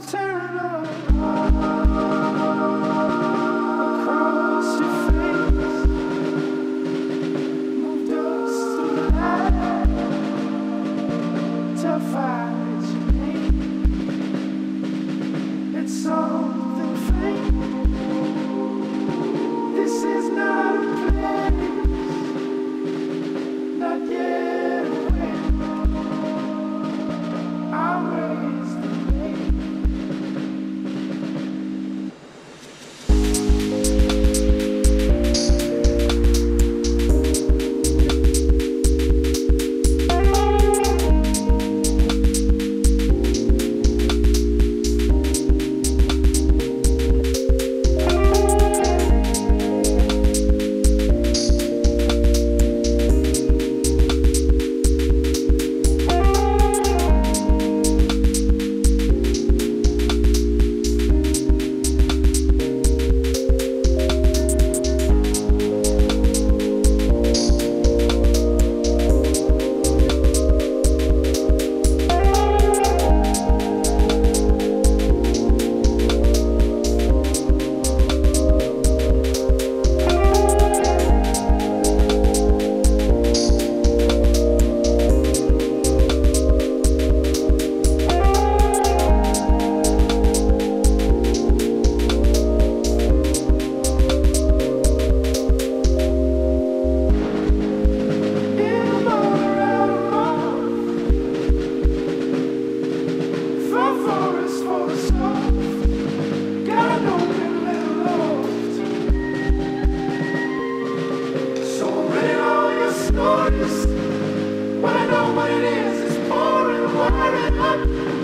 turn up. Is, pouring, wiring up.